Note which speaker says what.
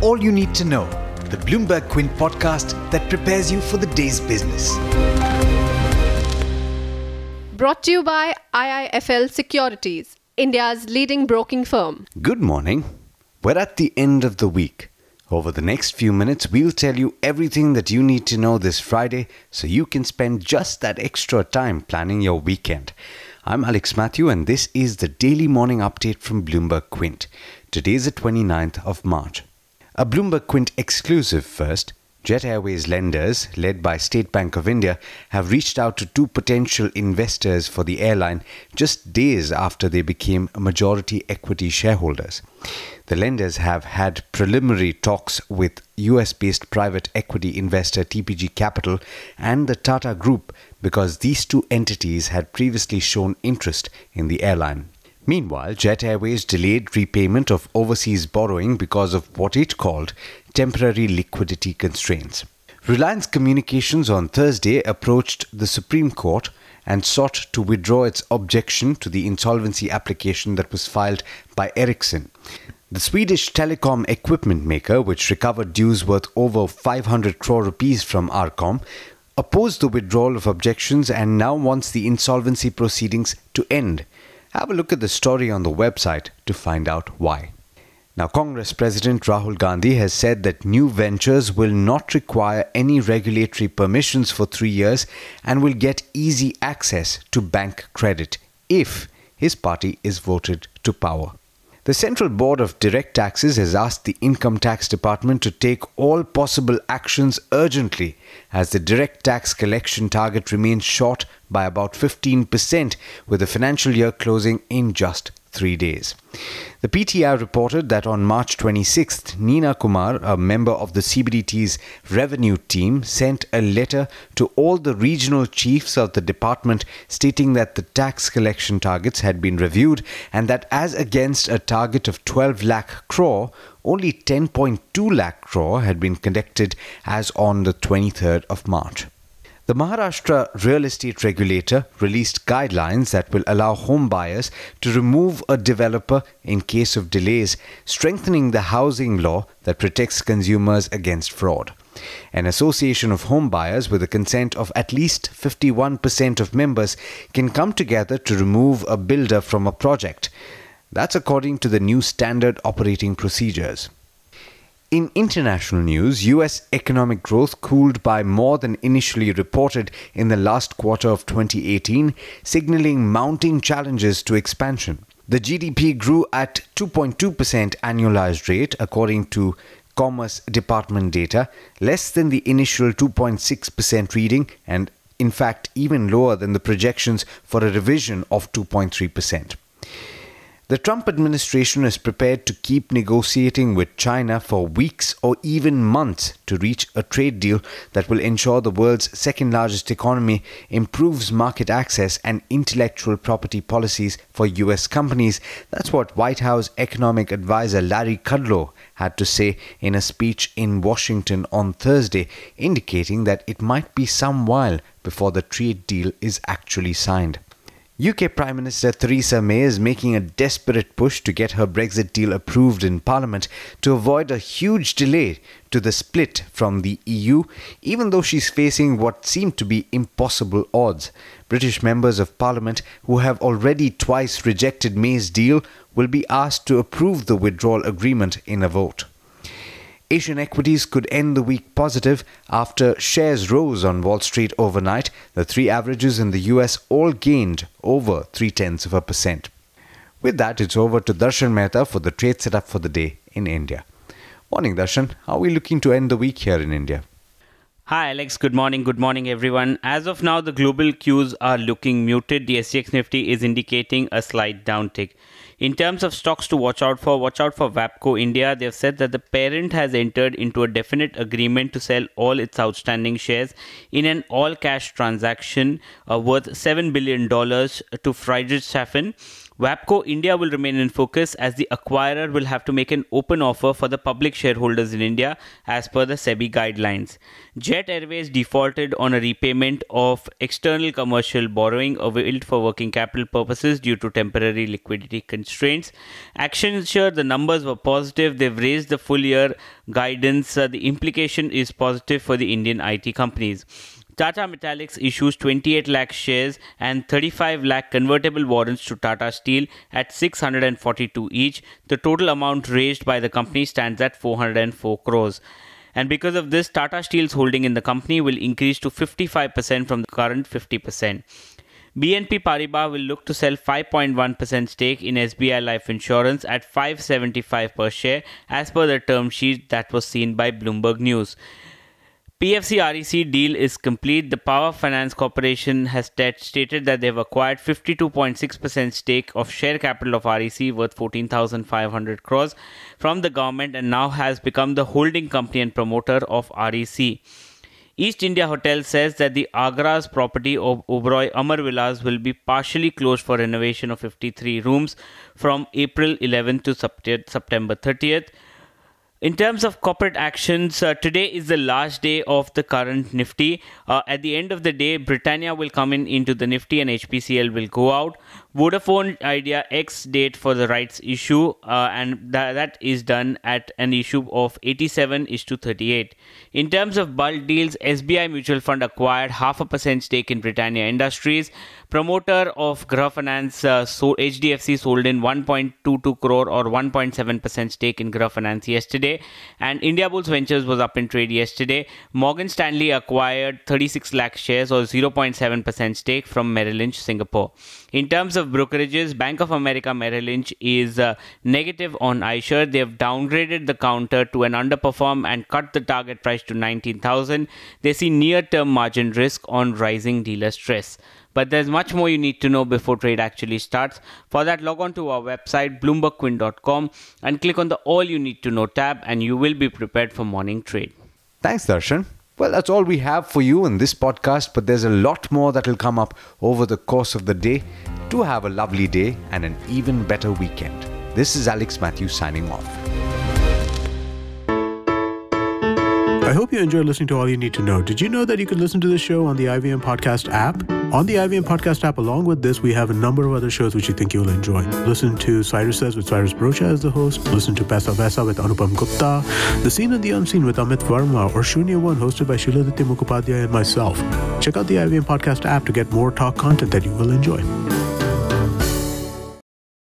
Speaker 1: all you need to know, the Bloomberg Quint podcast that prepares you for the day's business.
Speaker 2: Brought to you by IIFL Securities, India's leading broking firm.
Speaker 3: Good morning. We're at the end of the week. Over the next few minutes, we'll tell you everything that you need to know this Friday so you can spend just that extra time planning your weekend. I'm Alex Matthew, and this is the daily morning update from Bloomberg Quint. Today is the 29th of March. A Bloomberg Quint exclusive first. Jet Airways lenders, led by State Bank of India, have reached out to two potential investors for the airline just days after they became majority equity shareholders. The lenders have had preliminary talks with US based private equity investor TPG Capital and the Tata Group because these two entities had previously shown interest in the airline. Meanwhile, Jet Airways delayed repayment of overseas borrowing because of what it called temporary liquidity constraints. Reliance Communications on Thursday approached the Supreme Court and sought to withdraw its objection to the insolvency application that was filed by Ericsson. The Swedish telecom equipment maker, which recovered dues worth over 500 crore rupees from RCom, opposed the withdrawal of objections and now wants the insolvency proceedings to end. Have a look at the story on the website to find out why. Now, Congress President Rahul Gandhi has said that new ventures will not require any regulatory permissions for three years and will get easy access to bank credit if his party is voted to power. The Central Board of Direct Taxes has asked the Income Tax Department to take all possible actions urgently as the direct tax collection target remains short by about 15%, with the financial year closing in just three days. The PTI reported that on March 26th, Neena Kumar, a member of the CBDT's revenue team, sent a letter to all the regional chiefs of the department stating that the tax collection targets had been reviewed and that as against a target of 12 lakh crore, only 10.2 lakh crore had been collected as on the 23rd of March. The Maharashtra real estate regulator released guidelines that will allow home buyers to remove a developer in case of delays, strengthening the housing law that protects consumers against fraud. An association of home buyers with the consent of at least 51% of members can come together to remove a builder from a project. That's according to the new standard operating procedures. In international news, US economic growth cooled by more than initially reported in the last quarter of 2018, signaling mounting challenges to expansion. The GDP grew at 2.2% annualized rate, according to Commerce Department data, less than the initial 2.6% reading, and in fact, even lower than the projections for a revision of 2.3%. The Trump administration is prepared to keep negotiating with China for weeks or even months to reach a trade deal that will ensure the world's second largest economy improves market access and intellectual property policies for US companies. That's what White House economic advisor Larry Kudlow had to say in a speech in Washington on Thursday, indicating that it might be some while before the trade deal is actually signed. UK Prime Minister Theresa May is making a desperate push to get her Brexit deal approved in Parliament to avoid a huge delay to the split from the EU, even though she's facing what seem to be impossible odds. British members of Parliament who have already twice rejected May's deal will be asked to approve the withdrawal agreement in a vote. Asian equities could end the week positive after shares rose on Wall Street overnight. The three averages in the US all gained over three tenths of a percent. With that, it's over to Darshan Mehta for the trade setup for the day in India. Morning, Darshan. How are we looking to end the week here in India?
Speaker 4: Hi, Alex. Good morning. Good morning, everyone. As of now, the global cues are looking muted. The SGX Nifty is indicating a slight downtick. In terms of stocks to watch out for, watch out for WABCO India. They've said that the parent has entered into a definite agreement to sell all its outstanding shares in an all cash transaction uh, worth $7 billion to Friedrichshafen WABCO India will remain in focus as the acquirer will have to make an open offer for the public shareholders in India as per the SEBI guidelines. Jet Airways defaulted on a repayment of external commercial borrowing availed for working capital purposes due to temporary liquidity constraints. Action Accenture, the numbers were positive. They've raised the full year guidance. Uh, the implication is positive for the Indian IT companies. Tata Metaliks issues 28 lakh shares and 35 lakh convertible warrants to Tata Steel at 642 each. The total amount raised by the company stands at 404 crores. And because of this, Tata Steel's holding in the company will increase to 55% from the current 50%. BNP Paribas will look to sell 5.1% stake in SBI Life Insurance at 575 per share as per the term sheet that was seen by Bloomberg News. PFC REC deal is complete. The Power Finance Corporation has stated that they've acquired 52.6% stake of share capital of REC worth 14,500 crores from the government and now has become the holding company and promoter of REC. East India Hotel says that the Agra's property of Oberoi Amarvilas will be partially closed for renovation of 53 rooms from April 11th to September 30th. In terms of corporate actions, uh, today is the last day of the current Nifty. Uh, at the end of the day, Britannia will come in into the Nifty and HPCL will go out. Vodafone Idea X date for the rights issue, uh, and th- that is done at an issue of 87 is to 38. In terms of bulk deals, SBI Mutual Fund acquired half a percent stake in Britannia Industries. Promoter of Gruh Finance, uh, so HDFC sold in 1.22 crore or 1.7% stake in Gruh Finance yesterday. And Indiabulls Ventures was up in trade yesterday. Morgan Stanley acquired 36 lakh shares or 0.7% stake from Merrill Lynch, Singapore. In terms of brokerages, Bank of America Merrill Lynch is uh, negative on Eicher. They have downgraded the counter to an underperform and cut the target price to 19,000. They see near term margin risk on rising dealer stress. But there's much more you need to know before trade actually starts. For that, log on to our website, bloombergquint.com, and click on the All You Need to Know tab, and you will be prepared for morning trade.
Speaker 3: Thanks, Darshan. Well, that's all we have for you in this podcast, but there's a lot more that will come up over the course of the day. Do have a lovely day and an even better weekend. This is Alex Matthews signing off.
Speaker 5: I hope you enjoyed listening to All You Need to Know. Did you know that you can listen to the show on the IVM Podcast app? On the IVM Podcast app, along with this, we have a number of other shows which you think you'll enjoy. Listen to Cyrus Says with Cyrus Broacha as the host. Listen to Paisa Vaisa with Anupam Gupta. The Scene and the Unseen with Amit Varma or Shunya One hosted by Shiladitya Mukhopadhyay and myself. Check out the IVM Podcast app to get more talk content that you will enjoy.